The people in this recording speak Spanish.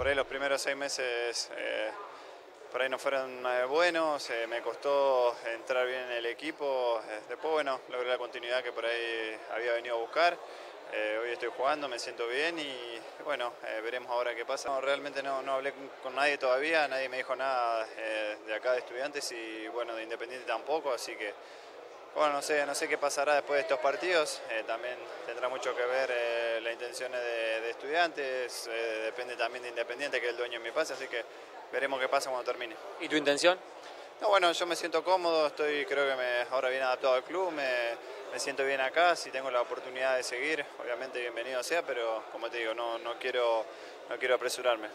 por ahí los primeros seis meses eh, por ahí no fueron eh, buenos, eh, me costó entrar bien en el equipo, después bueno, logré la continuidad que por ahí había venido a buscar. hoy estoy jugando, me siento bien y bueno, veremos ahora qué pasa. realmente no, no, hablé con nadie todavía, nadie me dijo nada de acá de estudiantes y bueno, de Independiente tampoco, así que bueno, no sé, no sé qué pasará después de estos partidos, también tendrá mucho que ver las intenciones de, estudiantes, depende también de Independiente que es el dueño de mi pase, así que veremos qué pasa cuando termine. ¿Y tu intención? No, bueno, yo me siento cómodo, estoy creo que me, ahora bien adaptado al club, me, me, siento bien acá, si tengo la oportunidad de seguir, obviamente bienvenido sea, pero como te digo, no, no, quiero, no quiero apresurarme.